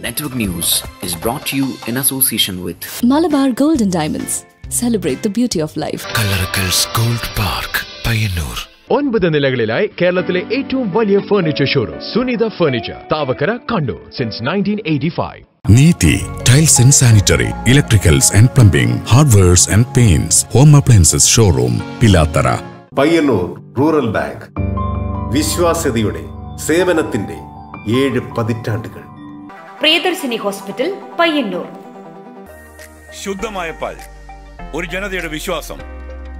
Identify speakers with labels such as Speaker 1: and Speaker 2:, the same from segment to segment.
Speaker 1: Network News is brought to you in association with
Speaker 2: Malabar Gold and Diamonds. Celebrate the beauty of life.
Speaker 3: Kallarakkal's Gold Park, Payanur.
Speaker 4: ഒൻപത് നിലകളിലായി കേരളത്തിലെ ഏറ്റവും വലിയ furniture showroom Sunitha furniture Thavakkara Kannur since nineteen eighty five
Speaker 5: Neethi tiles and sanitary electricals and plumbing hardwares and paints home appliances showroom Pilathara
Speaker 6: Payyanur rural bank വിശ്വാസ്യതയുടെ സേവനത്തിന്റെ ഏഴ് പതിറ്റാണ്ടുകൾ
Speaker 7: Priyadarshini hospital Payyanur.
Speaker 8: ശുദ്ധമായ പാൽ. ഒരു ജനതയുടെ വിശ്വാസം.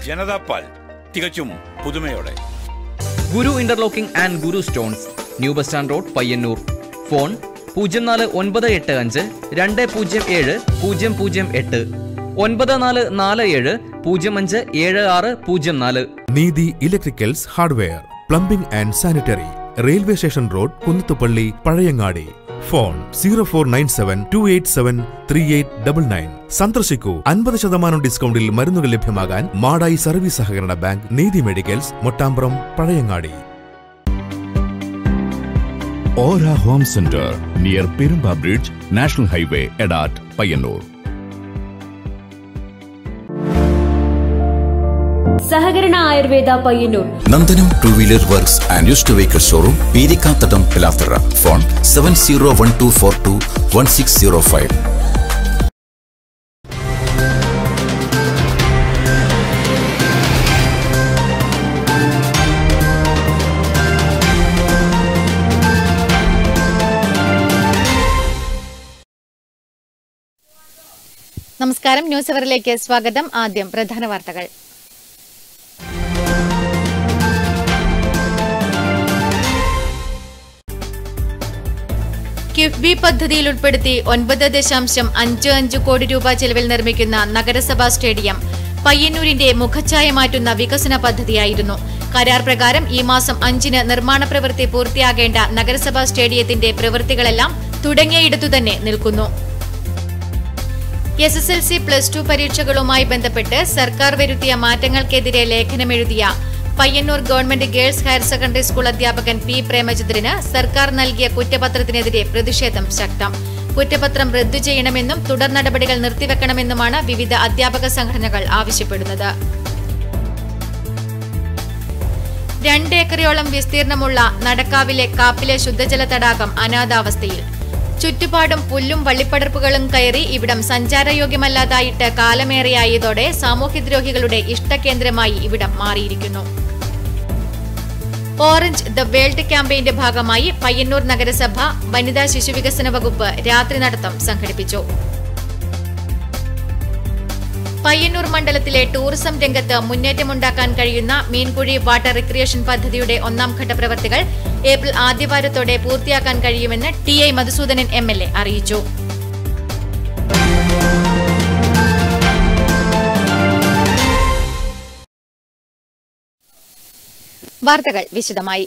Speaker 8: ജനതാ പാൽ. തികച്ചും പുതുമയോടെ.
Speaker 9: Guru interlocking and Guru stones new bus stand road Payyanur. Phone പൂജ്യം നാല് ഒൻപത് എട്ട് അഞ്ച് രണ്ട് പൂജ്യം ഏഴ് പൂജ്യം പൂജ്യം എട്ട്. ഒൻപത് നാല് നാല് ഏഴ് പൂജ്യം അഞ്ച് ഏഴ് ആറ് പൂജ്യം നാല്.
Speaker 10: Neethi electricals hardware plumbing and sanitary railway station road Kunnathupally Pazhayangadi. Phone zero four nine seven two eight seven three eight double nine. സന്ദർശിക്കൂ. അൻപത് ശതമാനം ഡിസ്കൗണ്ടിൽ മരുന്നുകൾ ലഭ്യമാകാൻ മാടായി സർവീസ് സഹകരണ bank Neethi medicals Mottambram Pazhayangadi.
Speaker 5: ഓരാ home centre near Perumba bridge national highway Edat Payyanur.
Speaker 7: സഹകരണ Ayurveda Payyanur.
Speaker 3: Nandanam two wheeler works and use two vehicle showroom Peerikkathadam Pilathara phone seven zero one two four two one six zero five.
Speaker 11: നമസ്കാരം. News അവറിലേക്ക് സ്വാഗതം. ആദ്യം പ്രധാന വാർത്തകൾ. കിഫ്ബി പദ്ധതിയിൽ ഉൾപ്പെടുത്തി ഒൻപത് ദശാംശം അഞ്ച് അഞ്ച് കോടി രൂപ ചെലവിൽ നിർമ്മിക്കുന്ന നഗരസഭാ സ്റ്റേഡിയം പയ്യന്നൂരിന്റെ മുഖച്ഛായ മാറ്റുന്ന വികസന പദ്ധതിയായിരുന്നു. കരാർ പ്രകാരം ഈ മാസം അഞ്ചിന് നിർമ്മാണ പ്രവൃത്തി പൂർത്തിയാകേണ്ട നഗരസഭാ സ്റ്റേഡിയത്തിന്റെ പ്രവൃത്തികളെല്ലാം തുടങ്ങിയയിടത്തു തന്നെ നിൽക്കുന്നു. S S L C plus two പരീക്ഷകളുമായി ബന്ധപ്പെട്ട് സർക്കാർ വരുത്തിയ മാറ്റങ്ങൾക്കെതിരെ ലേഖനമെഴുതിയ Payyanur government girls higher secondary school അധ്യാപകൻ പി പ്രേമചന്ദ്രന് സർക്കാർ നൽകിയ കുറ്റപത്രത്തിനെതിരെ പ്രതിഷേധം ശക്തം. കുറ്റപത്രം റദ്ദു ചെയ്യണമെന്നും തുടർ നടപടികൾ നിർത്തിവെക്കണമെന്നുമാണ് വിവിധ അധ്യാപക സംഘടനകൾ ആവശ്യപ്പെടുന്നത്. രണ്ടേക്കറയോളം വിസ്തീർണമുള്ള നടക്കാവിലെ കാപ്പിലെ ശുദ്ധജല തടാകം അനാഥാവസ്ഥയിൽ. ചുറ്റുപാടും പുല്ലും വള്ളിപ്പടർപ്പുകളും കയറി ഇവിടം സഞ്ചാരയോഗ്യമല്ലാതായിട്ട് കാലമേറെയായതോടെ സാമൂഹ്യദ്രോഹികളുടെ ഇഷ്ടകേന്ദ്രമായി ഇവിടം മാറിയിരിക്കുന്നു. ഓറഞ്ച് ദ വേൾഡ് ക്യാമ്പയിന്റെ ഭാഗമായി പയ്യന്നൂർ നഗരസഭ വനിതാ ശിശുവികസന വകുപ്പ് രാത്രി നടത്തം സംഘടിപ്പിച്ചു. പയ്യന്നൂർ മണ്ഡലത്തിലെ ടൂറിസം രംഗത്ത് മുന്നേറ്റമുണ്ടാക്കാൻ കഴിയുന്ന മീൻകുഴി വാട്ടർ റിക്രിയേഷൻ പദ്ധതിയുടെ ഒന്നാം ഘട്ട പ്രവർത്തികൾ ഏപ്രിൽ ആദ്യവാരത്തോടെ പൂർത്തിയാക്കാൻ കഴിയുമെന്ന് ടി ഐ മധുസൂദനൻ എം അറിയിച്ചു. വാർത്തകൾ വിശദമായി.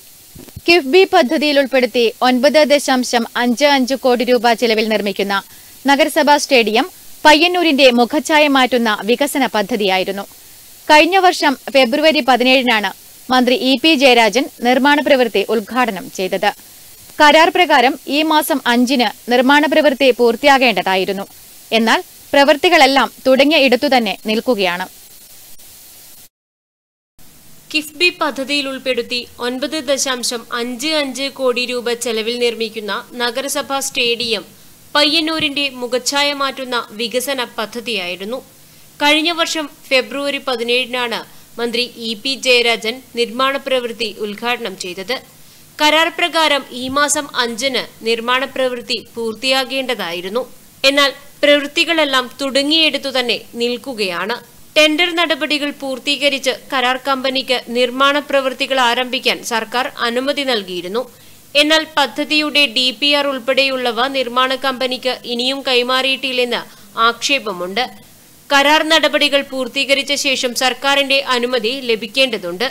Speaker 11: കിഫ്ബി പദ്ധതിയിൽ ഉൾപ്പെടുത്തി ഒൻപത് ദശാംശം അഞ്ച് അഞ്ച് കോടി രൂപ ചെലവിൽ നിർമ്മിക്കുന്ന നഗരസഭാ സ്റ്റേഡിയം പയ്യന്നൂരിന്റെ മുഖഛായ മാറ്റുന്ന വികസന പദ്ധതിയായിരുന്നു. കഴിഞ്ഞ വർഷം ഫെബ്രുവരി പതിനേഴിനാണ് മന്ത്രി ഇ പി ജയരാജൻ നിർമ്മാണ പ്രവൃത്തി ഉദ്ഘാടനം ചെയ്തത്. കരാർ പ്രകാരം ഈ മാസം അഞ്ചിന് നിർമ്മാണ പ്രവൃത്തി പൂർത്തിയാകേണ്ടതായിരുന്നു. എന്നാൽ പ്രവൃത്തികളെല്ലാം തുടങ്ങിയ ഇടത്തുതന്നെ നിൽക്കുകയാണ്.
Speaker 12: കിഫ്ബി പദ്ധതിയിൽ ഉൾപ്പെടുത്തി ഒൻപത് ദശാംശം അഞ്ച് അഞ്ച് കോടി രൂപ ചെലവിൽ നിർമ്മിക്കുന്ന നഗരസഭാ സ്റ്റേഡിയം പയ്യന്നൂരിന്റെ മുഖച്ഛായ മാറ്റുന്ന വികസന പദ്ധതിയായിരുന്നു. കഴിഞ്ഞ വർഷം ഫെബ്രുവരി പതിനേഴിനാണ് മന്ത്രി ഇ പി ജയരാജൻ നിർമ്മാണ പ്രവൃത്തി ഉദ്ഘാടനം ചെയ്തത്. കരാർ പ്രകാരം ഈ മാസം അഞ്ചിന് നിർമ്മാണ പ്രവൃത്തി പൂർത്തിയാകേണ്ടതായിരുന്നു. എന്നാൽ പ്രവൃത്തികളെല്ലാം തുടങ്ങിയെടുത്തു തന്നെ നിൽക്കുകയാണ്. ടെൻഡർ നടപടികൾ പൂർത്തീകരിച്ച് കരാർ കമ്പനിക്ക് നിർമ്മാണ പ്രവൃത്തികൾ ആരംഭിക്കാൻ സർക്കാർ അനുമതി നൽകിയിരുന്നു. എന്നാൽ പദ്ധതിയുടെ ഡി പി ആർ ഉൾപ്പെടെയുള്ളവ നിർമ്മാണ കമ്പനിക്ക് ഇനിയും കൈമാറിയിട്ടില്ലെന്ന് ആക്ഷേപമുണ്ട്. കരാർ നടപടികൾ പൂർത്തീകരിച്ച ശേഷം സർക്കാരിന്റെ അനുമതി ലഭിക്കേണ്ടതുണ്ട്.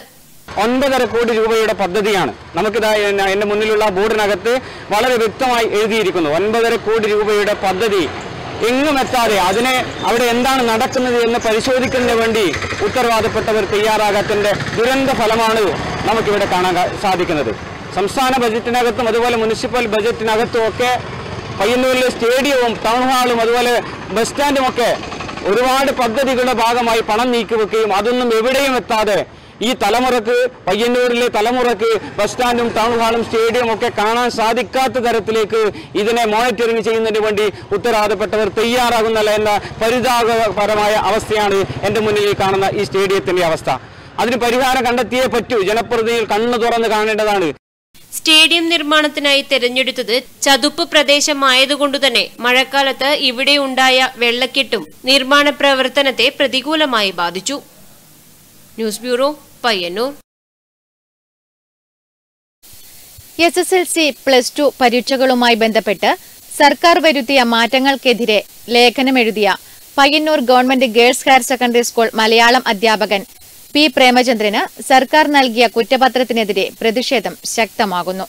Speaker 13: ഒൻപതര കോടി രൂപയുടെ പദ്ധതിയാണ് നമുക്കിതാ എന്റെ മുന്നിലുള്ള ബോർഡിനകത്ത് വളരെ വ്യക്തമായി എഴുതിയിരിക്കുന്നു. ഒൻപതര കോടി രൂപയുടെ പദ്ധതി എങ്ങും എത്താതെ അതിനെ അവിടെ എന്താണ് നടക്കുന്നത് എന്ന് പരിശോധിക്കുന്നതിന് വേണ്ടി ഉത്തരവാദപ്പെട്ടവർ തയ്യാറാകാത്തതിന്റെ ദുരന്ത ഫലമാണ് നമുക്കിവിടെ കാണാൻ സാധിക്കുന്നത്. സംസ്ഥാന ബജറ്റിനകത്തും അതുപോലെ മുനിസിപ്പൽ ബജറ്റിനകത്തും ഒക്കെ പയ്യന്നൂരിലെ സ്റ്റേഡിയവും ടൗൺ ഹാളും അതുപോലെ ബസ് സ്റ്റാൻഡും ഒക്കെ ഒരുപാട് പദ്ധതികളുടെ ഭാഗമായി പണം നീക്കിവെക്കുകയും അതൊന്നും എവിടെയും എത്താതെ ഈ തലമുറയ്ക്ക് പയ്യന്നൂരിലെ തലമുറയ്ക്ക് ബസ് സ്റ്റാൻഡും ടൗൺ ഹാളും സ്റ്റേഡിയം ഒക്കെ കാണാൻ സാധിക്കാത്ത തരത്തിലേക്ക് ഇതിനെ മോണിറ്ററിംഗ് ചെയ്യുന്നതിന് വേണ്ടി ഉത്തരവാദപ്പെട്ടവർ തയ്യാറാകുന്നില്ല എന്ന പരിതാപകരമായ അവസ്ഥയാണ് എന്റെ മുന്നിൽ കാണുന്ന ഈ സ്റ്റേഡിയത്തിന്റെ അവസ്ഥ. അതിന് പരിഹാരം കണ്ടെത്തിയേ പറ്റൂ. ജനപ്രതിനിധികൾ കണ്ണു തുറന്ന് കാണേണ്ടതാണ്.
Speaker 12: സ്റ്റേഡിയം നിർമ്മാണത്തിനായി തെരഞ്ഞെടുത്തത് ചതുപ്പ് പ്രദേശമായതുകൊണ്ടുതന്നെ മഴക്കാലത്ത് ഇവിടെ ഉണ്ടായ വെള്ളക്കെട്ടും നിർമ്മാണ പ്രവർത്തനത്തെ പ്രതികൂലമായി ബാധിച്ചു. News bureau Payyanur.
Speaker 11: S S L C plus two പരീക്ഷകളുമായി ബന്ധപ്പെട്ട് സർക്കാർ വരുത്തിയ മാറ്റങ്ങൾക്കെതിരെ ലേഖനമെഴുതിയ Payyanur government girls higher secondary school Malayalam അധ്യാപകൻ പി പ്രേമചന്ദ്രന് സർക്കാർ നൽകിയ കുറ്റപത്രത്തിനെതിരെ പ്രതിഷേധം ശക്തമാകുന്നു.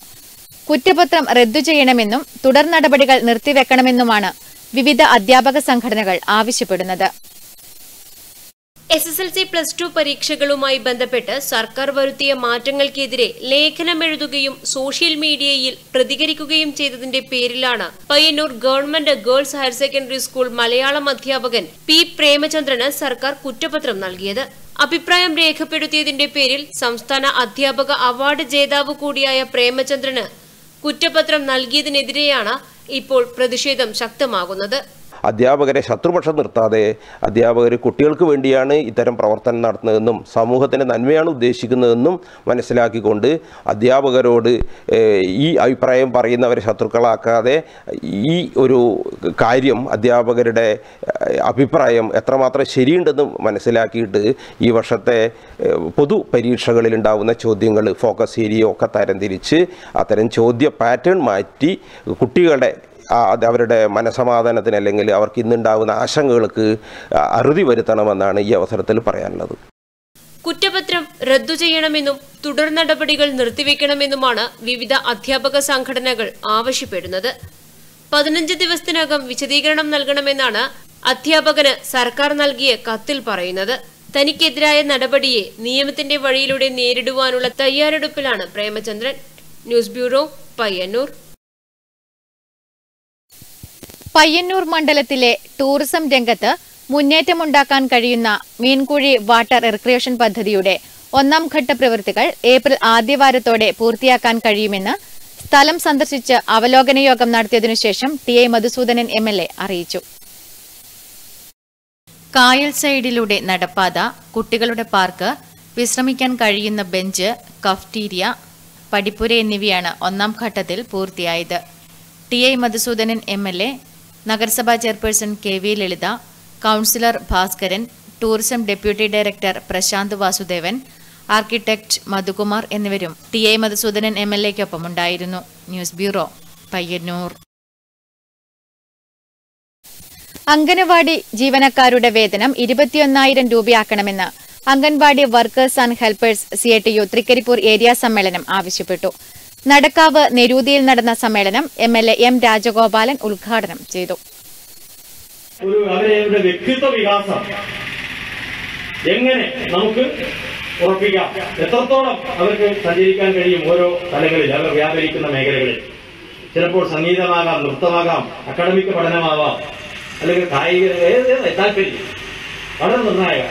Speaker 11: കുറ്റപത്രം റദ്ദു ചെയ്യണമെന്നും തുടർ നടപടികൾ നിർത്തിവെക്കണമെന്നുമാണ് വിവിധ അധ്യാപക സംഘടനകൾ ആവശ്യപ്പെടുന്നത്.
Speaker 12: S S L C plus two പരീക്ഷകളുമായി ബന്ധപ്പെട്ട് സർക്കാർ വരുത്തിയ മാറ്റങ്ങൾക്കെതിരെ ലേഖനമെഴുതുകയും സോഷ്യൽ മീഡിയയിൽ പ്രതികരിക്കുകയും ചെയ്തതിന്റെ പേരിലാണ് Payyanur government girls higher secondary school Malayalam അധ്യാപകൻ പി പ്രേമചന്ദ്രന് സർക്കാർ കുറ്റപത്രം നൽകിയത്. അഭിപ്രായം രേഖപ്പെടുത്തിയതിന്റെ പേരിൽ സംസ്ഥാന അധ്യാപക അവാർഡ് ജേതാവ് കൂടിയായ പ്രേമചന്ദ്രന് കുറ്റപത്രം നൽകിയതിനെതിരെയാണ് ഇപ്പോൾ പ്രതിഷേധം ശക്തമാകുന്നത്.
Speaker 14: അധ്യാപകരെ ശത്രുപക്ഷം നിർത്താതെ അധ്യാപകർ കുട്ടികൾക്ക് വേണ്ടിയാണ് ഇത്തരം പ്രവർത്തനം നടത്തുന്നതെന്നും സമൂഹത്തിന്റെ നന്മയാണ് ഉദ്ദേശിക്കുന്നതെന്നും മനസ്സിലാക്കിക്കൊണ്ട് അധ്യാപകരോട് ഈ അഭിപ്രായം പറയുന്നവരെ ശത്രുക്കളാക്കാതെ ഈ ഒരു കാര്യം അധ്യാപകരുടെ അഭിപ്രായം എത്രമാത്രം ശരിയുണ്ടെന്നും മനസ്സിലാക്കിയിട്ട് ഈ വർഷത്തെ പൊതു പരീക്ഷകളിൽ ഉണ്ടാവുന്ന ചോദ്യങ്ങൾ ഫോക്കസ് ഏരിയ ഒക്കെ തരംതിരിച്ച് അത്തരം ചോദ്യ പാറ്റേൺ മാറ്റി കുട്ടികളുടെ അവരുടെ മനസമാധാനത്തിന് അല്ലെങ്കിൽ അവർക്ക് ഇന്നുണ്ടാകുന്ന ആശങ്കകൾക്ക് അറുതി വരുത്തണമെന്നാണ് ഈ അവസരത്തിൽ പറയാനുള്ളത്.
Speaker 12: കുറ്റപത്രം റദ്ദു ചെയ്യണമെന്നും തുടർ നടപടികൾ നിർത്തിവെക്കണമെന്നുമാണ് വിവിധ അധ്യാപക സംഘടനകൾ ആവശ്യപ്പെടുന്നത്. പതിനഞ്ച് ദിവസത്തിനകം വിശദീകരണം നൽകണമെന്നാണ് അധ്യാപകന് സർക്കാർ നൽകിയ കത്തിൽ പറയുന്നത്. തനിക്കെതിരായ നടപടിയെ നിയമത്തിന്റെ വഴിയിലൂടെ നേരിടുവാനുള്ള തയ്യാറെടുപ്പിലാണ് Premachandran. News bureau Payyanur.
Speaker 11: Payyanur മണ്ഡലത്തിലെ ടൂറിസം രംഗത്ത് മുന്നേറ്റമുണ്ടാക്കാൻ കഴിയുന്ന മീൻകുഴി വാട്ടർ റിക്രിയേഷൻ പദ്ധതിയുടെ ഒന്നാം ഘട്ട പ്രവൃത്തികൾ ഏപ്രിൽ ആദ്യവാരത്തോടെ പൂർത്തിയാക്കാൻ കഴിയുമെന്ന് സ്ഥലം സന്ദർശിച്ച് അവലോകന യോഗം നടത്തിയതിനുശേഷം T I Madhusoodanan M L A അറിയിച്ചു. കായൽ സൈഡിലൂടെ നടപ്പാത കുട്ടികളുടെ പാർക്ക് വിശ്രമിക്കാൻ കഴിയുന്ന ബെഞ്ച് കഫ്റ്റീരിയ പടിപ്പുര എന്നിവയാണ് ഒന്നാം ഘട്ടത്തിൽ പൂർത്തിയായത്. T I Madhusoodanan M L A നഗരസഭാ chairperson K V Lalitha councillor Bhaskaran tourism deputy director Prashanth Vasudevan architect Madhukumar എന്നിവരും T I Madhusoodanan M L എക്കൊപ്പം ഉണ്ടായിരുന്നു. News bureau Payyanur. അംഗനവാടി ജീവനക്കാരുടെ വേതനം ഇരുപത്തിയൊന്നായിരം രൂപയാക്കണമെന്ന് anganwadi workers and helpers C A T U Thrikaripur area സമ്മേളനം ആവശ്യപ്പെട്ടു. നടക്കാവ് നെരൂതിയിൽ നടന്ന സമ്മേളനം M A Rajagopalan ഉദ്ഘാടനം ചെയ്തു.
Speaker 15: അവരുടെ വ്യക്തിത്വ വികാസം എങ്ങനെ നമുക്ക് ഉറപ്പിക്കാം? എത്രത്തോളം അവർക്ക് സഞ്ചരിക്കാൻ കഴിയും ഓരോ തലങ്ങളിൽ അവർ വ്യാപരിക്കുന്ന മേഖലകളിൽ? ചിലപ്പോൾ സംഗീതമാകാം നൃത്തമാകാം അക്കാഡമിക് പഠനമാവാം അല്ലെങ്കിൽ കായിക ഏത് താല്പര്യം. വളരെ നിർണായക.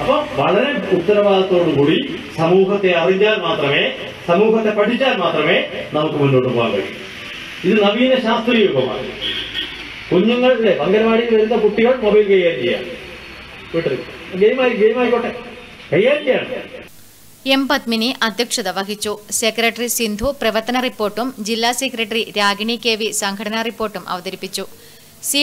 Speaker 15: അപ്പൊ വളരെ ഉത്തരവാദിത്തോടുകൂടി സമൂഹത്തെ അറിഞ്ഞാൽ മാത്രമേ സമൂഹത്തെ പഠിച്ചാൽ മാത്രമേ നമുക്ക് മുന്നോട്ട് പോകാൻ കഴിയൂ. ഇത് നവീന ശാസ്ത്രീയ യുഗമാണ് കുഞ്ഞുങ്ങളുടെ അംഗനവാടിയിൽ വരുന്ന കുട്ടികൾ മൊബൈൽ കൈകാര്യം ചെയ്യാം വീട്ടിൽ ഗെയിമായി ഗെയിമായിക്കോട്ടെ കൈകാര്യം ചെയ്യണം.
Speaker 11: എം പത്മിനി അധ്യക്ഷത വഹിച്ചു. സെക്രട്ടറി സിന്ധു പ്രവർത്തന റിപ്പോർട്ടും ജില്ലാ സെക്രട്ടറി രാഗിണി കെ വി സംഘടനാ റിപ്പോർട്ടും അവതരിപ്പിച്ചു. സി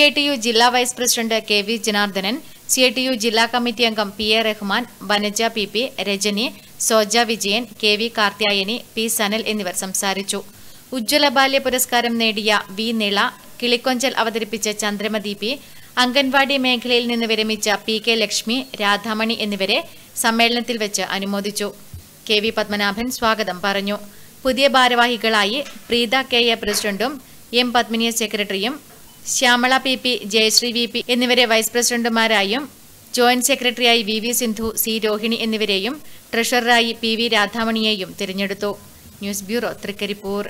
Speaker 11: ജില്ലാ vice president K V Janardhanan C I T U ജില്ലാ കമ്മിറ്റി അംഗം P A Rahman Vanaja P P Rajani Soja Vijayan K V Karthyayani P Sanal എന്നിവർ സംസാരിച്ചു. ഉജ്ജ്വല ബാല്യ പുരസ്കാരം നേടിയ വി നിള കിളിക്കൊഞ്ചൽ അവതരിപ്പിച്ച ചന്ദ്രമതി പി അംഗൻവാടി മേഖലയിൽ നിന്ന് വിരമിച്ച പി കെ ലക്ഷ്മി രാധാമണി എന്നിവരെ സമ്മേളനത്തിൽ വെച്ച് അനുമോദിച്ചു. കെ വി പത്മനാഭൻ സ്വാഗതം പറഞ്ഞു. പുതിയ ഭാരവാഹികളായി പ്രീത കെ എ പ്രസിഡന്റും എം പത്മിനിയ സെക്രട്ടറിയും Shyamala P P Jayasree V P എന്നിവരെ വൈസ് പ്രസിഡന്റുമാരായും ജോയിന്റ് സെക്രട്ടറിയായി V V Sindhu C Rohini എന്നിവരെയും ട്രഷററായി പി വി രാധാമണിയെയും തിരഞ്ഞെടുത്തു. News bureau Thrikaripur.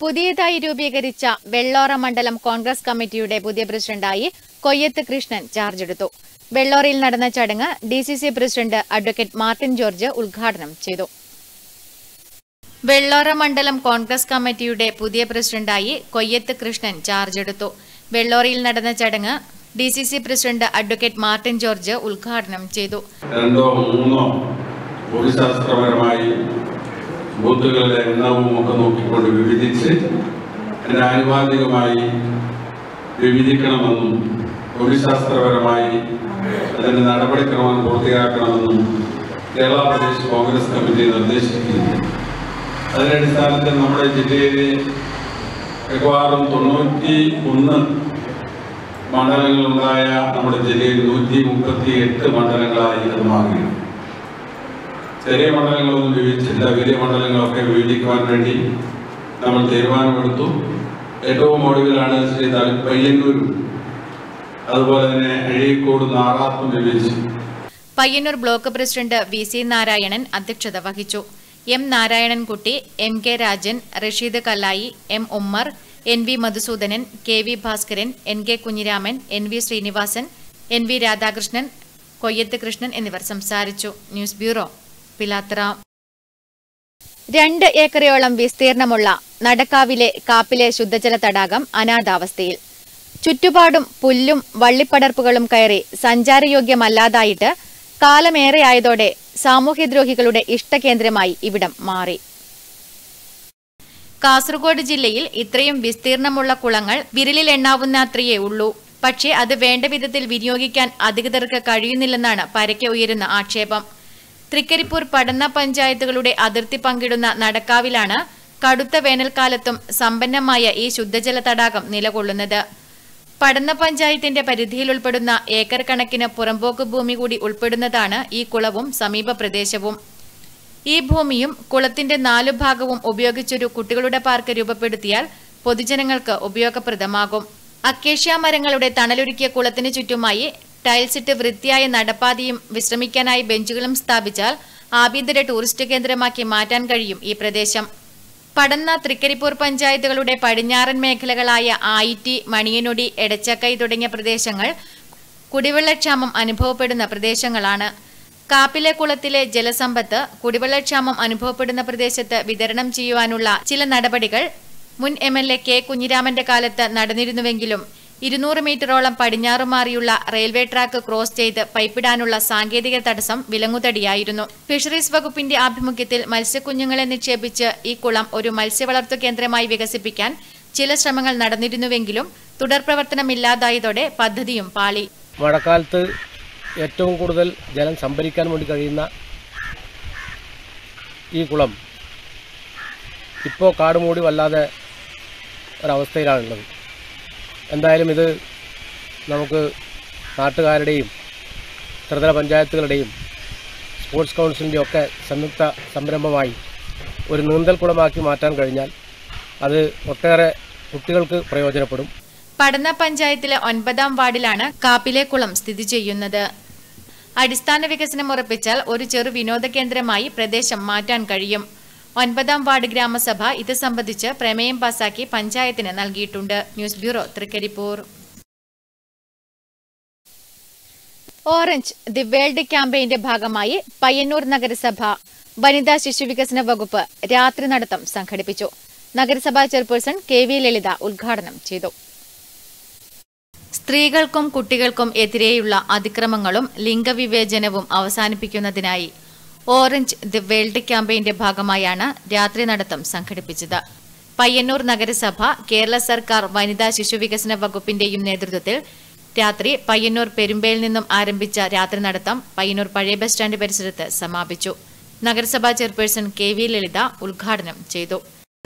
Speaker 11: പുതിയതായി രൂപീകരിച്ച വെള്ളോറ മണ്ഡലം കോൺഗ്രസ് കമ്മിറ്റിയുടെ പുതിയ പ്രസിഡന്റായി കൊയ്യത്ത് കൃഷ്ണൻ ചാർജ് എടുത്തു. വെള്ളോറയിൽ നടന്ന ചടങ്ങ് D president advocate Martin George ഉദ്ഘാടനം ചെയ്തു. വെള്ളോറ മണ്ഡലം കോൺഗ്രസ് കമ്മിറ്റിയുടെ പുതിയ പ്രസിഡന്റായി കൊയ്യത്ത് കൃഷ്ണൻ ചാർജ് എടുത്തു വെള്ളോറയിൽ നടന്ന ചടങ്ങ് D C C president advocate Martin George ഉദ്ഘാടനം ചെയ്തു.
Speaker 16: രണ്ടോ മൂന്നോ ഭൂമിശാസ്ത്രപരമായി ബൂത്തുകളുടെ എണ്ണവും ഒക്കെ നോക്കിക്കൊണ്ട് വിഭജിച്ച് അതിന് ആനുപാതികമായി വിഭജിക്കണമെന്നും ഭൂമിശാസ്ത്രപരമായി അതിന്റെ നടപടിക്രമം പൂർത്തിയാക്കണമെന്നും കേരള പ്രദേശ് കോൺഗ്രസ് കമ്മിറ്റി നിർദ്ദേശിക്കുന്നു അതിന്റെ അടിസ്ഥാനത്തിൽ നമ്മുടെ ജില്ലയിലെ മിക്കവാറും തൊണ്ണൂറ്റി ഒന്ന് മണ്ഡലങ്ങളുണ്ടായ നമ്മുടെ ജില്ലയിൽ നൂറ്റി മുപ്പത്തി എട്ട് മണ്ഡലങ്ങളായി ഇത് മാറി ചെറിയ മണ്ഡലങ്ങളൊന്നും വിഭജിച്ചില്ല. വലിയ മണ്ഡലങ്ങളൊക്കെ വിഭജിക്കുവാൻ വേണ്ടി നമ്മൾ തീരുമാനമെടുത്തു. ഏറ്റവും ഒടുവിലാണ് ശ്രീ പയ്യന്നൂരും അതുപോലെ തന്നെ അഴീക്കോട് നാറാത്തും വിഭജിച്ചു.
Speaker 11: Payyanur block president V C Narayanan അധ്യക്ഷത വഹിച്ചു. M Narayanankutty M K Rajan Rasheed Kallayi M Ummer N V Madhusudanan K V Bhaskaran N K Kunhiraman N V Sreenivasan N V Radhakrishnan Koyyath Krishnan എന്നിവർ സംസാരിച്ചു. News bureau Pilathara. രണ്ട് ഏക്കറയോളം വിസ്തീർണമുള്ള നടക്കാവിലെ കാപ്പിലെ ശുദ്ധജല തടാകം അനാഥാവസ്ഥയിൽ. ചുറ്റുപാടും പുല്ലും വള്ളിപ്പടർപ്പുകളും കയറി സഞ്ചാരയോഗ്യമല്ലാതായിട്ട് കാലമേറെയായതോടെ സാമൂഹ്യദ്രോഹികളുടെ ഇഷ്ടകേന്ദ്രമായി ഇവിടം മാറി. കാസർഗോഡ് ജില്ലയിൽ ഇത്രയും വിസ്തീർണമുള്ള കുളങ്ങൾ വിരലിൽ എണ്ണാവുന്ന അത്രയേ ഉള്ളൂ. പക്ഷേ അത് വേണ്ട വിധത്തിൽ വിനിയോഗിക്കാൻ അധികൃതർക്ക് കഴിയുന്നില്ലെന്നാണ് പരക്കെ ഉയരുന്ന ആക്ഷേപം. തൃക്കരിപ്പൂർ പടന്ന പഞ്ചായത്തുകളുടെ അതിർത്തി പങ്കിടുന്ന നടക്കാവിലാണ് കടുത്ത വേനൽക്കാലത്തും സമ്പന്നമായ ഈ ശുദ്ധജല തടാകം നിലകൊള്ളുന്നത്. പടന്ന പഞ്ചായത്തിന്റെ പരിധിയിൽ ഉൾപ്പെടുന്ന ഏക്കർ കണക്കിന് പുറമ്പോക്ക് ഭൂമി കൂടി ഉൾപ്പെടുന്നതാണ് ഈ കുളവും സമീപ പ്രദേശവും. ഈ ഭൂമിയും കുളത്തിന്റെ നാലു ഭാഗവും ഉപയോഗിച്ചൊരു കുട്ടികളുടെ പാർക്ക് രൂപപ്പെടുത്തിയാൽ പൊതുജനങ്ങൾക്ക് ഉപയോഗപ്രദമാകും. അക്കേഷ്യ മരങ്ങളുടെ തണലൊരുക്കിയ കുളത്തിന് ചുറ്റുമായി ടൈൽസിട്ട് വൃത്തിയായ നടപ്പാതയും വിശ്രമിക്കാനായി ബെഞ്ചുകളും സ്ഥാപിച്ചാൽ ആഭ്യന്തര ടൂറിസ്റ്റ് കേന്ദ്രമാക്കി മാറ്റാൻ കഴിയും ഈ പ്രദേശം. പടന്ന തൃക്കരിപ്പൂർ പഞ്ചായത്തുകളുടെ പടിഞ്ഞാറൻ മേഖലകളായ ആയിറ്റി മണിയനൊടി എടച്ചക്കൈ തുടങ്ങിയ പ്രദേശങ്ങൾ കുടിവെള്ളക്ഷാമം അനുഭവപ്പെടുന്ന പ്രദേശങ്ങളാണ്. കാപ്പിലെ കുളത്തിലെ ജലസമ്പത്ത് കുടിവെള്ളക്ഷാമം അനുഭവപ്പെടുന്ന പ്രദേശത്ത് വിതരണം ചെയ്യുവാനുള്ള ചില നടപടികൾ മുൻ എം എൽ എ കെ കുഞ്ഞിരാമന്റെ കാലത്ത് നടന്നിരുന്നുവെങ്കിലും ഇരുന്നൂറ് മീറ്ററോളം പടിഞ്ഞാറുമാറിയുള്ള റെയിൽവേ ട്രാക്ക് ക്രോസ് ചെയ്ത് പൈപ്പിടാനുള്ള സാങ്കേതിക തടസ്സം വിലങ്ങുതടിയായിരുന്നു. ഫിഷറീസ് വകുപ്പിന്റെ ആഭിമുഖ്യത്തിൽ മത്സ്യക്കുഞ്ഞുങ്ങളെ നിക്ഷേപിച്ച് ഈ കുളം ഒരു മത്സ്യവളർത്തു കേന്ദ്രമായി വികസിപ്പിക്കാൻ ചില ശ്രമങ്ങൾ നടന്നിരുന്നുവെങ്കിലും തുടർ പ്രവർത്തനമില്ലാതായതോടെ പദ്ധതിയും പാളി.
Speaker 17: മഴക്കാലത്ത് ഏറ്റവും കൂടുതൽ ജലം സംഭരിക്കാൻ വേണ്ടി കഴിയുന്ന ഈ കുളം ഇപ്പോൾ കാടുമൂടി വല്ലാതെ ഒരവസ്ഥയിലാണുള്ളത്. എന്തായാലും ഇത് നമുക്ക് നാട്ടുകാരുടെയും ത്രിതല പഞ്ചായത്തുകളുടെയും സ്പോർട്സ് കൗൺസിലിന്റെയും ഒക്കെ സംയുക്ത സംരംഭമായി ഒരു നീന്തൽ കുളമാക്കി മാറ്റാൻ കഴിഞ്ഞാൽ അത് ഒട്ടേറെ കുട്ടികൾക്ക് പ്രയോജനപ്പെടും.
Speaker 11: പടന്ന പഞ്ചായത്തിലെ ഒൻപതാം വാർഡിലാണ് കാപ്പിലെ കുളം സ്ഥിതി ചെയ്യുന്നത്. അടിസ്ഥാന വികസനം ഉറപ്പിച്ചാൽ ഒരു ചെറു വിനോദ കേന്ദ്രമായി പ്രദേശം മാറ്റാൻ കഴിയും. ഒൻപതാം വാർഡ് ഗ്രാമസഭ ഇത് സംബന്ധിച്ച് പ്രമേയം പാസാക്കി പഞ്ചായത്തിന് നൽകിയിട്ടുണ്ട്. News bureau Thrikaripur. Orange the world ക്യാമ്പയിന്റെ ഭാഗമായി പയ്യന്നൂർ നഗരസഭ വനിതാ ശിശുവികസന വകുപ്പ് രാത്രി നടത്തം സംഘടിപ്പിച്ചു. നഗരസഭാ ചെയർപേഴ്സൺ കെ വി ലളിത ഉദ്ഘാടനം ചെയ്തു. സ്ത്രീകൾക്കും കുട്ടികൾക്കും എതിരെയുള്ള അതിക്രമങ്ങളും ലിംഗവിവേചനവും അവസാനിപ്പിക്കുന്നതിനായി ഓറഞ്ച് ദി വേൾഡ് ക്യാമ്പയിന്റെ ഭാഗമായാണ് രാത്രി നടത്തം സംഘടിപ്പിച്ചത്. പയ്യന്നൂർ നഗരസഭ കേരള സർക്കാർ വനിതാ ശിശുവികസന വകുപ്പിന്റെയും നേതൃത്വത്തിൽ രാത്രി പയ്യന്നൂർ പെരുമ്പയിൽ നിന്നും ആരംഭിച്ച രാത്രി നടത്തം പയ്യന്നൂർ പഴയ ബസ് സ്റ്റാൻഡ് പരിസരത്ത് സമാപിച്ചു. നഗരസഭാ ചെയർപേഴ്സൺ കെ വി ലളിത ഉദ്ഘാടനം ചെയ്തു.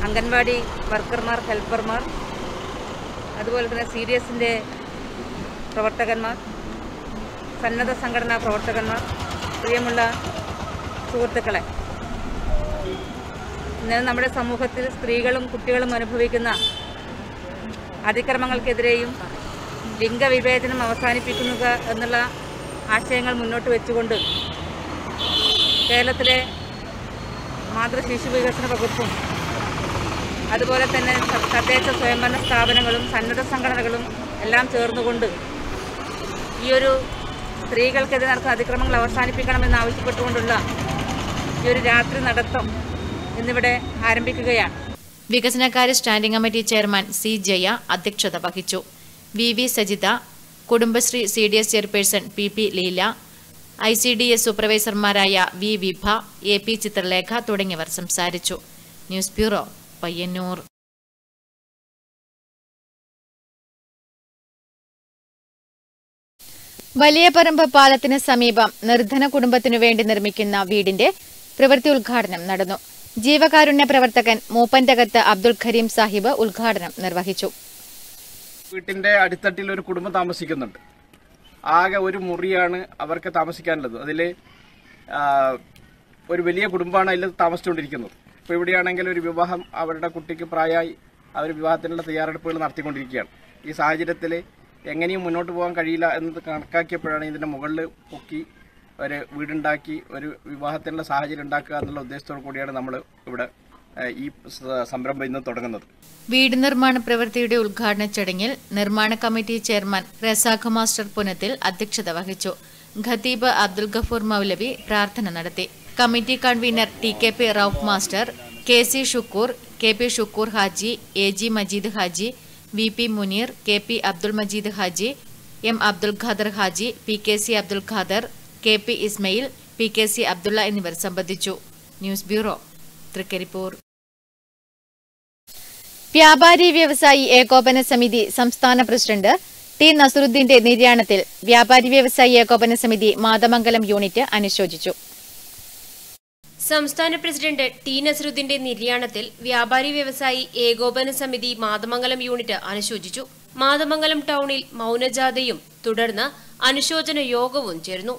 Speaker 18: അംഗൻവാടി വർക്കർമാർ ഹെൽപ്പർമാർ അതുപോലെ തന്നെ സി ഡി എസിന്റെ പ്രവർത്തകന്മാർ സന്നദ്ധ സംഘടനാ പ്രവർത്തകന്മാർ പ്രിയമുള്ള സുഹൃത്തുക്കളെ. ഇന്ന് നമ്മുടെ സമൂഹത്തിൽ സ്ത്രീകളും കുട്ടികളും അനുഭവിക്കുന്ന അതിക്രമങ്ങൾക്കെതിരെയും ലിംഗവിവേചനം അവസാനിപ്പിക്കുക എന്നുള്ള ആശയങ്ങൾ മുന്നോട്ട് വെച്ചുകൊണ്ട് കേരളത്തിലെ മാതൃശിശു വികസന വകുപ്പും അതുപോലെ തന്നെ തദ്ദേശ സ്വയംഭരണ സ്ഥാപനങ്ങളും സന്നദ്ധ സംഘടനകളും എല്ലാം ചേർന്നുകൊണ്ട് ഈയൊരു സ്ത്രീകൾക്കെതിരെ നടക്കുന്ന അതിക്രമങ്ങൾ അവസാനിപ്പിക്കണമെന്ന് ആവശ്യപ്പെട്ടുകൊണ്ടുള്ള ഈ ഒരു രാത്രി നടത്തം എന്നിവിടെ ആരംഭിക്കുകയാണ്.
Speaker 11: വികസനകാര്യ standing committee chairman C Jaya അധ്യക്ഷത വഹിച്ചു. V V Sajitha Kudumbashree C D S chairperson P P Leela I C D S സൂപ്പർവൈസർമാരായ V Vibha A P Chithralekha തുടങ്ങിയവർ സംസാരിച്ചു. News bureau Payyanur. വലിയ പറമ്പ് പാലത്തിന് സമീപം നിർധന കുടുംബത്തിനു വേണ്ടി നിർമ്മിക്കുന്ന വീടിന്റെ പ്രവൃത്തി ഉദ്ഘാടനം നടന്നു. ജീവകാരുണ്യ പ്രവർത്തകൻ മൂപ്പൻതകത്ത് അബ്ദുൽ ഖരീം സാഹിബ് ഉദ്ഘാടനം നിർവഹിച്ചു.
Speaker 19: വീട്ടിന്റെ അടിത്തട്ടിൽ ഒരു കുടുംബം താമസിക്കുന്നുണ്ട്. ആകെ ഒരു മുറിയാണ് അവർക്ക് താമസിക്കാനുള്ളത്. അതിൽ ഒരു വലിയ കുടുംബമാണ് അതിൽ താമസിച്ചുകൊണ്ടിരിക്കുന്നത്. ഇപ്പോൾ ഇവിടെയാണെങ്കിൽ ഒരു വിവാഹം അവരുടെ കുട്ടിക്ക് പ്രായമായി അവർ വിവാഹത്തിനുള്ള തയ്യാറെടുപ്പുകൾ നടത്തിക്കൊണ്ടിരിക്കുകയാണ്. ഈ സാഹചര്യത്തിൽ എങ്ങനെയും മുന്നോട്ട് പോകാൻ കഴിയില്ല എന്നത് കണക്കാക്കിയപ്പോഴാണ് ഇതിന്റെ മുകളിൽ പൊക്കി ഒരു വീടുണ്ടാക്കി ഒരു വിവാഹത്തിനുള്ള സാഹചര്യം ഉണ്ടാക്കുക എന്നുള്ള ഉദ്ദേശത്തോടു കൂടിയാണ് നമ്മൾ ഇവിടെ ഈ സംരംഭം ഇന്ന് തുടങ്ങുന്നത്.
Speaker 11: വീട് നിർമ്മാണ പ്രവൃത്തിയുടെ ഉദ്ഘാടന ചടങ്ങിൽ നിർമ്മാണ committee chairman Razak master Punathil അധ്യക്ഷത വഹിച്ചു. ഖതീബ് അബ്ദുൽ ഗഫൂർ മൗലവി പ്രാർത്ഥന നടത്തി. Committee convener T K P Rauf master K C Shukoor K P Shukoor Haji A G Majeed Haji V P Muneer K P Abdul Majeed Haji M Abdul Khader Haji P K C Abdul Khader K P Ismail P K C Abdulla എന്നിവർ സംബന്ധിച്ചു. News bureau Thrikaripur. വ്യാപാരി വ്യവസായി ഏകോപന സമിതി സംസ്ഥാന president T നസറുദ്ദീന്റെ നിര്യാണത്തിൽ വ്യാപാരി വ്യവസായി ഏകോപന സമിതി മാതമംഗലം യൂണിറ്റ് അനുശോചിച്ചു.
Speaker 12: സംസ്ഥാന പ്രസിഡന്റ് ടി നസറുദ്ദീന്റെ നിര്യാണത്തിൽ വ്യാപാരി വ്യവസായി ഏകോപന സമിതി മാതമംഗലം യൂണിറ്റ് അനുശോചിച്ചു. മാതമംഗലം ടൗണിൽ മൗനജാഥയും തുടർന്ന് അനുശോചന യോഗവും ചേർന്നു.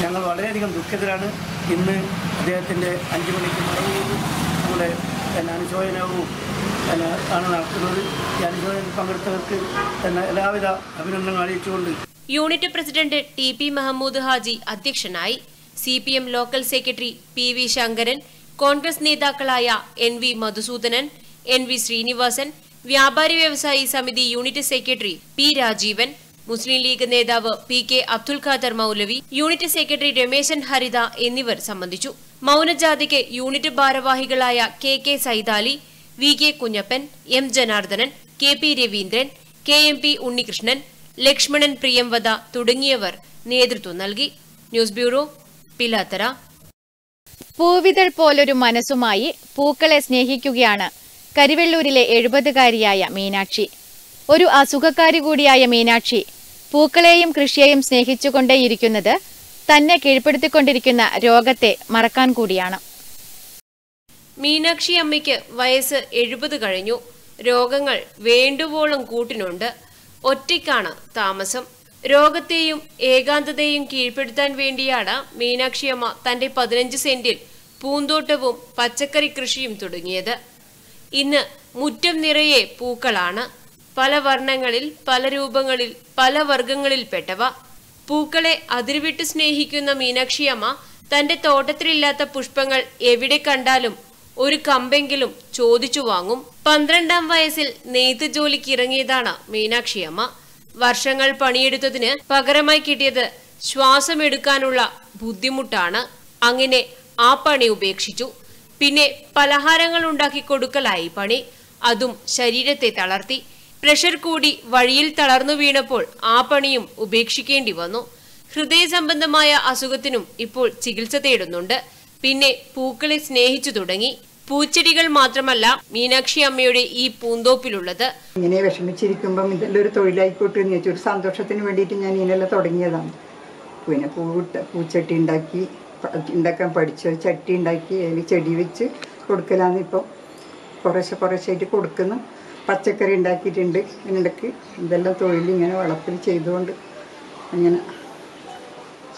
Speaker 20: ഞങ്ങൾ വളരെയധികം ദുഃഖത്തിലാണ് ഇന്ന് അദ്ദേഹത്തിന്റെ അഞ്ച് മണിക്ക് മടങ്ങുകയും നമ്മുടെ പിന്നെ അനുശോചനവും പിന്നെ ആണ് നടത്തുന്നത് ഈ അനുശോചനത്തിൽ പങ്കെടുത്തവർക്ക് എല്ലാവിധ അഭിനന്ദനങ്ങൾ അറിയിച്ചുകൊണ്ട്
Speaker 12: unit president T P Mahmood Haji അധ്യക്ഷനായി C P M local secretary P V Shankaran Congress നേതാക്കളായ N V Madhusoodanan N V Srinivasan വ്യാപാരി വ്യവസായി സമിതി unit secretary P Rajeevan Muslim League നേതാവ് P K Abdul Khader Moulavi unit secretary Rameshan Haritha എന്നിവർ സംബന്ധിച്ചു. മൗനജാഥയ്ക്ക് unit ഭാരവാഹികളായ K K Saithali V K Kunhappan M Janardhanan K P Raveendran K M P Unnikrishnan Lakshmanan Priyamvada തുടങ്ങിയവർ നേതൃത്വം നൽകി. News bureau Pilathara.
Speaker 11: പൂവിതൾ പോലൊരു മനസ്സുമായി പൂക്കളെ സ്നേഹിക്കുകയാണ് കരിവെള്ളൂരിലെ എഴുപതുകാരിയായ മീനാക്ഷി. ഒരു അസുഖക്കാരി കൂടിയായ മീനാക്ഷി പൂക്കളെയും കൃഷിയെയും സ്നേഹിച്ചുകൊണ്ടേയിരിക്കുന്നത് തന്നെ കീഴ്പ്പെടുത്തിക്കൊണ്ടിരിക്കുന്ന രോഗത്തെ മറക്കാൻ കൂടിയാണ്.
Speaker 12: മീനാക്ഷി അമ്മയ്ക്ക് വയസ്സ് എഴുപത് കഴിഞ്ഞു. രോഗങ്ങൾ വേണ്ടുവോളം കൂട്ടിനുണ്ട്. ഒറ്റയ്ക്കാണ് താമസം. രോഗത്തെയും ഏകാന്തതയും കീഴ്പ്പെടുത്താൻ വേണ്ടിയാണ് മീനാക്ഷി അമ്മ തന്റെ പതിനഞ്ച് സെന്റിൽ പൂന്തോട്ടവും പച്ചക്കറി കൃഷിയും തുടങ്ങിയത്. ഇന്ന് മുറ്റം നിറയെ പൂക്കളാണ്. പല വർണങ്ങളിൽ പല രൂപങ്ങളിൽ പല വർഗങ്ങളിൽപ്പെട്ടവ പൂക്കളെ അതിർവിട്ട് സ്നേഹിക്കുന്ന മീനാക്ഷിയമ്മ തന്റെ തോട്ടത്തിലില്ലാത്ത പുഷ്പങ്ങൾ എവിടെ കണ്ടാലും ഒരു കമ്പെങ്കിലും ചോദിച്ചു വാങ്ങും. പന്ത്രണ്ടാം വയസ്സിൽ നെയ്ത്ത് ജോലിക്ക് ഇറങ്ങിയതാണ് മീനാക്ഷിയമ്മ. വർഷങ്ങൾ പണിയെടുത്തതിന് പകരമായി കിട്ടിയത് ശ്വാസമെടുക്കാനുള്ള ബുദ്ധിമുട്ടാണ്. അങ്ങനെ ആ പണി ഉപേക്ഷിച്ചു. പിന്നെ പലഹാരങ്ങൾ ഉണ്ടാക്കി കൊടുക്കലായി പണി. അതും ശരീരത്തെ തളർത്തി. പ്രഷർ കൂടി വഴിയിൽ തളർന്നു വീണപ്പോൾ ആ പണിയും ഉപേക്ഷിക്കേണ്ടി വന്നു. ഹൃദയ സംബന്ധമായ അസുഖത്തിനും ഇപ്പോൾ ചികിത്സ തേടുന്നുണ്ട്. പിന്നെ പൂക്കളെ സ്നേഹിച്ചു തുടങ്ങി. പൂച്ചെടികൾ മാത്രമല്ല മീനാക്ഷി അമ്മയുടെ ഈ പൂന്തോപ്പിലുള്ളത്.
Speaker 21: ഇങ്ങനെ വിഷമിച്ചിരിക്കുമ്പം ഇതെല്ലാം ഒരു തൊഴിലായിക്കോട്ടെ എന്ന് ചോദിച്ചു. ഒരു സന്തോഷത്തിന് വേണ്ടിയിട്ട് ഞാൻ ഇതിനെല്ലാം തുടങ്ങിയതാണ്. പിന്നെ പൂവിട്ട പൂച്ചട്ടി ഉണ്ടാക്കി ഉണ്ടാക്കാൻ പഠിച്ചു ചട്ടി ഉണ്ടാക്കി അതിൽ ചെടി വെച്ച് കൊടുക്കലാന്ന് ഇപ്പം കുറേശ്ശെ കുറേശ്ശായിട്ട് കൊടുക്കുന്നു. പച്ചക്കറി ഉണ്ടാക്കിയിട്ടുണ്ട്. ഇതിനിടയ്ക്ക് ഇതെല്ലാം തൊഴിൽ ഇങ്ങനെ വളപ്പിൽ ചെയ്തുകൊണ്ട് അങ്ങനെ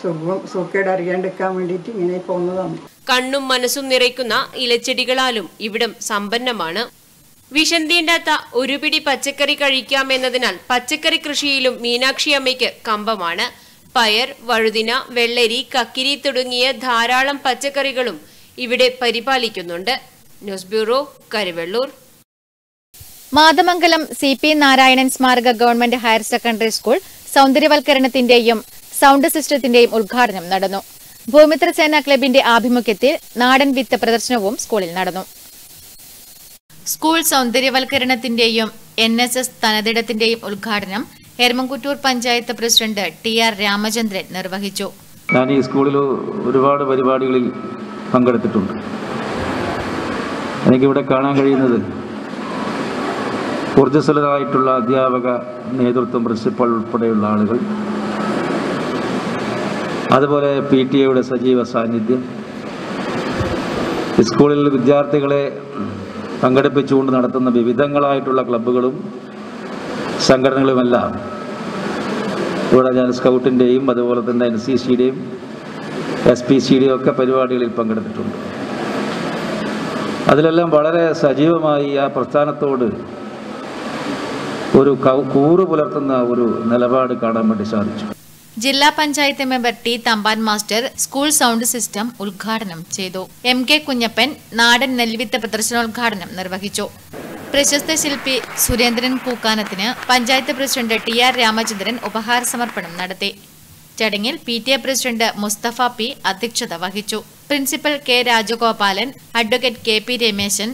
Speaker 21: സുഖം സുഖക്കേട് അറിയാണ്ടിരിക്കാൻ വേണ്ടിയിട്ട് ഇങ്ങനെ പോകുന്നതാണ്.
Speaker 12: കണ്ണും മനസ്സും നിറയ്ക്കുന്ന ഇലച്ചെടികളാലും ഇവിടം സമ്പന്നമാണ്. വിഷം തീണ്ടാത്ത ഒരു പിടി പച്ചക്കറി കഴിക്കാമെന്നതിനാൽ പച്ചക്കറി കൃഷിയിലും മീനാക്ഷി അമ്മയ്ക്ക് കമ്പമാണ്. പയർ വഴുതിന വെള്ളരി കക്കിരി തുടങ്ങിയ ധാരാളം പച്ചക്കറികളും ഇവിടെ പരിപാലിക്കുന്നുണ്ട്. News bureau Karuvallur.
Speaker 11: Mathamangalam C P Narayanan സ്മാരക ഗവൺമെന്റ് ഹയർ സെക്കൻഡറി സ്കൂൾ സൗന്ദര്യവൽക്കരണത്തിന്റെയും സൗണ്ട് സിസ്റ്റത്തിന്റെയും ഉദ്ഘാടനം നടന്നു. ഭൂമിത്ര സേനാ ക്ലബിന്റെ ആഭിമുഖ്യത്തിൽ നാടൻ വിത്ത് പ്രദർശനവും സ്കൂളിൽ നടന്നു. സ്കൂൾ സൗന്ദര്യവൽക്കരണത്തിന്റെയും എൻ എസ് എസ് തനതിടത്തിന്റെയും ഉദ്ഘാടനം Eramamkuttoor panchayat president T R Ramachandran നിർവഹിച്ചു.
Speaker 22: ഞാൻ ഈ സ്കൂളിൽ ഒരുപാട് പരിപാടികളിൽ പങ്കെടുത്തിട്ടുണ്ട്. എനിക്കിവിടെ കാണാൻ കഴിയുന്നത് ഊർജസ്വലരായിട്ടുള്ള അധ്യാപക നേതൃത്വം പ്രിൻസിപ്പൽ ഉൾപ്പെടെയുള്ള ആളുകൾ. അതുപോലെ പി ടി എയുടെ സജീവ സാന്നിധ്യം. സ്കൂളിൽ വിദ്യാർത്ഥികളെ പങ്കെടുപ്പിച്ചുകൊണ്ട് നടത്തുന്ന വിവിധങ്ങളായിട്ടുള്ള ക്ലബ്ബുകളും സംഘടനകളുമെല്ലാം ഇവിടെ ഞാൻ സ്കൗട്ടിന്റെയും അതുപോലെ തന്നെ എൻ സി സിയുടെയും എസ് പി സിയുടെയും ഒക്കെ പരിപാടികളിൽ പങ്കെടുത്തിട്ടുണ്ട്. അതിലെല്ലാം വളരെ സജീവമായി ആ പ്രസ്ഥാനത്തോട് ഒരു കൂറ് പുലർത്തുന്ന ഒരു നിലപാട് കാണാൻ വേണ്ടി സാധിച്ചു.
Speaker 11: ജില്ലാ panchayat member T Thampan master school sound system ഉദ്ഘാടനം ചെയ്തു. എം കെ കുഞ്ഞപ്പൻ നാടൻ നെൽവിത്ത് പ്രദർശനോദ്ഘാടനം നിർവഹിച്ചു. പ്രശസ്ത ശില്പി Surendran കൂക്കാനത്തിന് panchayat president T R Ramachandran ഉപഹാര സമർപ്പണം നടത്തി. ചടങ്ങിൽ P T A president Musthafa P അധ്യക്ഷത വഹിച്ചു. Principal K Rajagopalan advocate K P Rameshan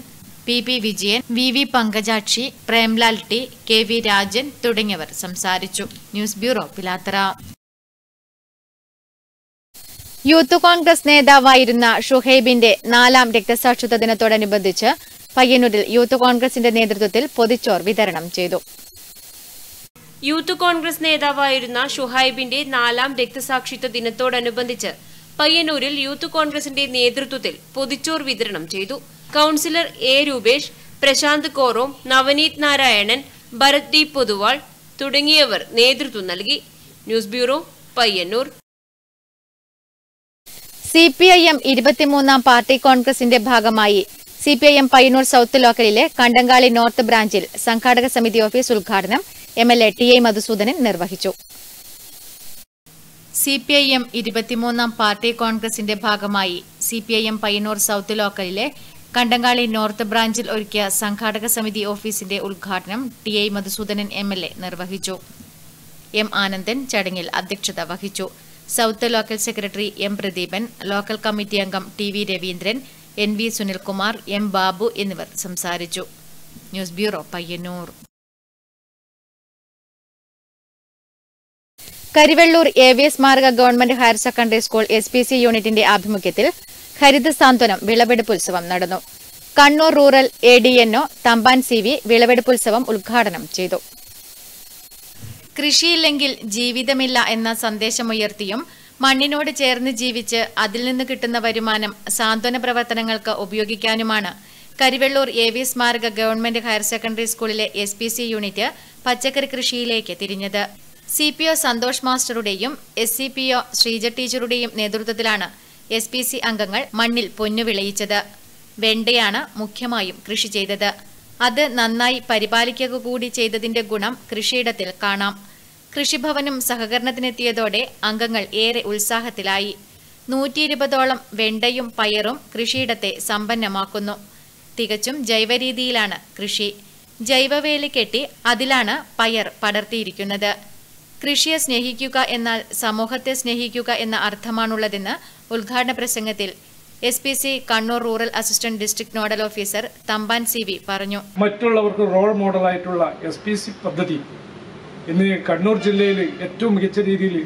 Speaker 11: P P Vijayan V V Pankajakshi Premlal T K V Rajan തുടങ്ങിയവർ സംസാരിച്ചു. News bureau Pilathara. Youth Congress നേതാവായിരുന്ന ഷുഹൈബിന്റെ നാലാം രക്തസാക്ഷിത്വ ദിനത്തോടനുബന്ധിച്ച് പയ്യന്നൂരിൽ യൂത്ത് കോൺഗ്രസിന്റെ നേതൃത്വത്തിൽ പൊതിച്ചോർ വിതരണം ചെയ്തു.
Speaker 12: യൂത്ത് കോൺഗ്രസ് നേതാവായിരുന്ന ഷുഹൈബിന്റെ നാലാം രക്തസാക്ഷിത്വ ദിനത്തോടനുബന്ധിച്ച് പയ്യന്നൂരിൽ യൂത്ത് കോൺഗ്രസിന്റെ നേതൃത്വത്തിൽ പൊതിച്ചോർ വിതരണം ചെയ്തു. Councillor A Rupesh Prashanth Korom Navaneeth Narayanan Bharath D Poduval തുടങ്ങിയവർ നേതൃത്വം നൽകി. News bureau Payyanur.
Speaker 11: C P I M ഇരുപത്തിമൂന്നാം പാർട്ടി കോൺഗ്രസിന്റെ ഭാഗമായി C P I M Payyanur south ലോക്കലിലെ Kandankali north ബ്രാഞ്ചിൽ സംഘാടക സമിതി ഓഫീസ് ഉദ്ഘാടനം M L A T I Madhusoodanan നിർവഹിച്ചു. സി പി ഐ എം ഇരുപത്തിമൂന്നാം പാർട്ടി കോൺഗ്രസിന്റെ ഭാഗമായി C P I M Payyanur south ലോക്കലിലെ Kandangali north ബ്രാഞ്ചിൽ ഒരുക്കിയ സംഘാടക സമിതി ഓഫീസിന്റെ ഉദ്ഘാടനം T I Madhusoodanan M L A നിർവഹിച്ചു. എം ആനന്ദൻ ചടങ്ങിൽ അധ്യക്ഷത വഹിച്ചു. South local secretary M Pradeepan local committee അംഗം T V Raveendran N V Sunilkumar M Babu എന്നിവർ സംസാരിച്ചു. News bureau Payyanur. Karivellur A V സ്മാരക government higher secondary school S P C യൂണിറ്റിന്റെ ആഭിമുഖ്യത്തിൽ ഹരിത സാന്ത്വനം വിളവെടുപ്പുത്സവം നടന്നു. Kannur rural A D N O Thampan C V വിളവെടുപ്പുത്സവം ഉദ്ഘാടനം ചെയ്തു. കൃഷിയില്ലെങ്കിൽ ജീവിതമില്ല എന്ന സന്ദേശമുയർത്തിയും മണ്ണിനോട് ചേർന്ന് ജീവിച്ച് അതിൽ നിന്ന് കിട്ടുന്ന വരുമാനം സാന്ത്വന പ്രവർത്തനങ്ങൾക്ക് ഉപയോഗിക്കാനുമാണ് കരിവെള്ളൂർ എ വി സ്മാരക ഗവൺമെന്റ് ഹയർ സെക്കൻഡറി സ്കൂളിലെ എസ് യൂണിറ്റ് പച്ചക്കറി കൃഷിയിലേക്ക് തിരിഞ്ഞത്. C P O Santhosh മാസ്റ്ററുടെയും S C P O Sreeja ടീച്ചറുടെയും നേതൃത്വത്തിലാണ് എസ് പി സി അംഗങ്ങൾ മണ്ണിൽ പൊന്നു വിളയിച്ചത്. വെണ്ടയാണ് മുഖ്യമായും കൃഷി ചെയ്തത്. അത് നന്നായി പരിപാലിക്കുക കൂടി ചെയ്തതിന്റെ ഗുണം കൃഷിയിടത്തിൽ കാണാം. കൃഷിഭവനും സഹകരണത്തിനെത്തിയതോടെ അംഗങ്ങൾ ഏറെ ഉത്സാഹത്തിലായി. നൂറ്റി ഇരുപതോളം വെണ്ടയും പയറും കൃഷിയിടത്തെ സമ്പന്നമാക്കുന്നു. തികച്ചും ജൈവരീതിയിലാണ് കൃഷി. ജൈവവേലി കെട്ടി അതിലാണ് പയർ പടർത്തിയിരിക്കുന്നത്. കൃഷിയെ സ്നേഹിക്കുക എന്നാൽ സമൂഹത്തെ സ്നേഹിക്കുക എന്ന അർത്ഥമാണുള്ളതെന്ന് ഉദ്ഘാടന പ്രസംഗത്തിൽ S P C Kannur rural assistant district nodal officer Thampan C V പറഞ്ഞു.
Speaker 23: മറ്റുള്ളവർക്ക് റോൾ മോഡലായിട്ടുള്ള എസ് പി സി പദ്ധതി ഇന്ന് കണ്ണൂർ ജില്ലയിൽ ഏറ്റവും മികച്ച രീതിയിൽ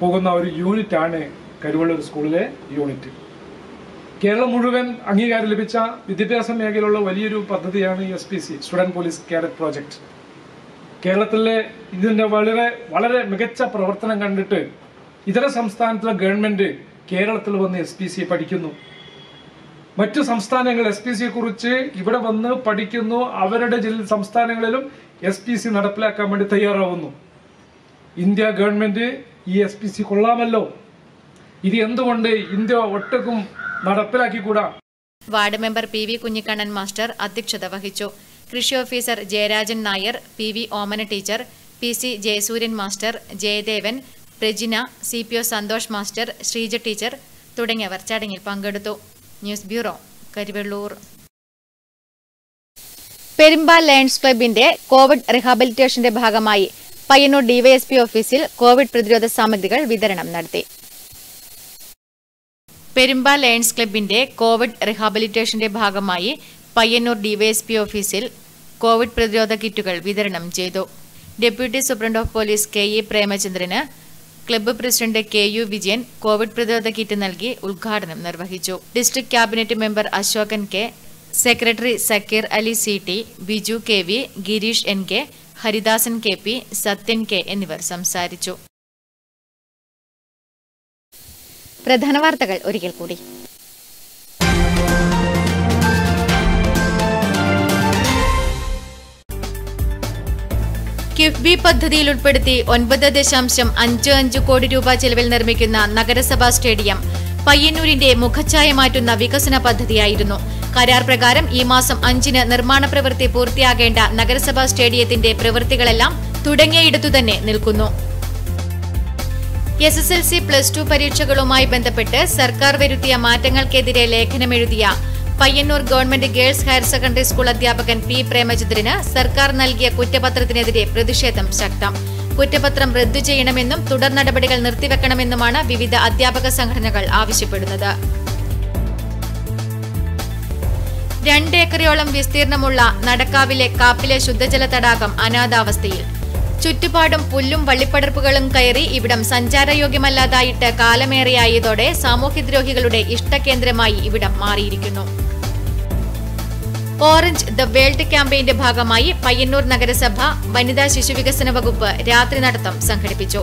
Speaker 23: പോകുന്ന ഒരു യൂണിറ്റ് ആണ് കരുവള്ളൂർ സ്കൂളിലെ യൂണിറ്റ്. കേരളം മുഴുവൻ അംഗീകാരം ലഭിച്ച വിദ്യാഭ്യാസ മേഖലയിലുള്ള വലിയൊരു പദ്ധതിയാണ് S P C student police cadet project കേരളത്തിലെ ഇതിന്റെ വളരെ വളരെ മികച്ച പ്രവർത്തനം കണ്ടിട്ട് ഇതര സംസ്ഥാനത്തിലെ ഗവൺമെന്റ് കേരളത്തിൽ വന്ന് എസ് പി സി പഠിക്കുന്നു. മറ്റു സംസ്ഥാനങ്ങൾ എസ് പി സിയെ കുറിച്ച് ഇവിടെ വന്ന് പഠിക്കുന്നു അവരുടെ ജില്ല സംസ്ഥാനങ്ങളിലും എസ് പി സി നടപ്പിലാക്കാൻ വേണ്ടി തയ്യാറാവുന്നു. ഇന്ത്യ ഗവൺമെന്റ് ഈ എസ് പി സി കൊള്ളാമല്ലോ. ഇത് എന്തുകൊണ്ട് ഇന്ത്യ ഒട്ടക്കും നടപ്പിലാക്കിക്കൂടാ?
Speaker 11: Ward member P V Kunhikannan master അധ്യക്ഷത വഹിച്ചു. കൃഷി officer Jayarajan Nair P V Omana teacher P C Jayasooryan master Jayadevan Prajina C P O Santhosh master Sreeja teacher തുടങ്ങിയവർ ചടങ്ങിൽ പങ്കെടുത്തു. News bureau Karivellur. Perumba lions ക്ലബിന്റെ covid റിഹാബിലിറ്റേഷന്റെ ഭാഗമായി Payyanur DYSP ഓഫീസിൽ കോവിഡ് പ്രതിരോധ സാമഗ്രികൾ വിതരണം നടത്തി. പെരുമ്പ ലയൺസ് ക്ലബിന്റെ കോവിഡ് റിഹാബിലിറ്റേഷന്റെ ഭാഗമായി പയ്യന്നൂർ ഡിവൈഎസ്പി ഓഫീസിൽ കോവിഡ് പ്രതിരോധ കിറ്റുകൾ വിതരണം ചെയ്തു. Deputy superintendent of police K E Premachandran club president K U Vijayan covid പ്രതിരോധ കിറ്റ് നൽകി ഉദ്ഘാടനം നിർവഹിച്ചു. District cabinet member Ashokan K secretary Sakkeer Ali C T Biju K V Gireesh N K Haridasan K P Sathyan K എന്നിവർ സംസാരിച്ചു. പ്രധാന വാർത്തകൾ ഒരിക്കൽ കൂടി. കിഫ്ബി പദ്ധതിയിൽ ഉൾപ്പെടുത്തി ഒൻപത് ദശാംശം അഞ്ച് അഞ്ച് കോടി രൂപ ചെലവിൽ നിർമ്മിക്കുന്ന നഗരസഭാ സ്റ്റേഡിയം പയ്യന്നൂരിന്റെ മുഖച്ഛായ മാറ്റുന്ന വികസന പദ്ധതിയായിരുന്നു. കരാർ പ്രകാരം ഈ മാസം അഞ്ചിന് നിർമ്മാണ പ്രവൃത്തി പൂർത്തിയാകേണ്ട നഗരസഭാ സ്റ്റേഡിയത്തിന്റെ പ്രവൃത്തികളെല്ലാം തുടങ്ങിയയിടത്തു തന്നെ നിൽക്കുന്നു. S S L C plus two പരീക്ഷകളുമായി ബന്ധപ്പെട്ട് സർക്കാർ വരുത്തിയ മാറ്റങ്ങൾക്കെതിരെ ലേഖനമെഴുതിയ Payyanur government girls higher secondary school അധ്യാപകൻ പി പ്രേമചന്ദ്രന് സർക്കാർ നൽകിയ കുറ്റപത്രത്തിനെതിരെ പ്രതിഷേധം ശക്തം. കുറ്റപത്രം റദ്ദു ചെയ്യണമെന്നും തുടർ നടപടികൾ നിർത്തിവെക്കണമെന്നുമാണ് വിവിധ അധ്യാപക സംഘടനകൾ ആവശ്യപ്പെടുന്നത്. രണ്ട് ഏക്കറയോളം വിസ്തീർണമുള്ള നടക്കാവിലെ കാപ്പിലെ ശുദ്ധജല തടാകം അനാഥാവസ്ഥയിൽ. ചുറ്റുപാടും പുല്ലും വള്ളിപ്പടർപ്പുകളും കയറി ഇവിടം സഞ്ചാരയോഗ്യമല്ലാതായിട്ട് കാലമേറെയായതോടെ സാമൂഹ്യദ്രോഹികളുടെ ഇഷ്ടകേന്ദ്രമായി ഇവിടം മാറിയിരിക്കുന്നു. ഓറഞ്ച് ദ വേൾഡ് ക്യാമ്പയിന്റെ ഭാഗമായി പയ്യന്നൂർ നഗരസഭ വനിതാ ശിശുവികസന വകുപ്പ് രാത്രി നടത്തം സംഘടിപ്പിച്ചു.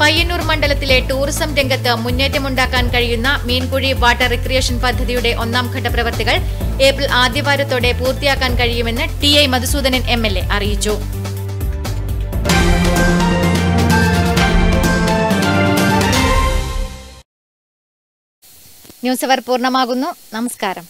Speaker 11: പയ്യന്നൂർ മണ്ഡലത്തിലെ ടൂറിസം രംഗത്ത് മുന്നേറ്റമുണ്ടാക്കാൻ കഴിയുന്ന മീൻകുഴി വാട്ടർ റിക്രിയേഷൻ പദ്ധതിയുടെ ഒന്നാം ഘട്ട പ്രവർത്തികൾ ഏപ്രിൽ ആദ്യവാരത്തോടെ പൂർത്തിയാക്കാൻ കഴിയുമെന്ന് ടി ഐ മധുസൂദനൻ എ അറിയിച്ചു. ന്യൂസ് അവർ പൂർണമാകുന്നു. നമസ്കാരം.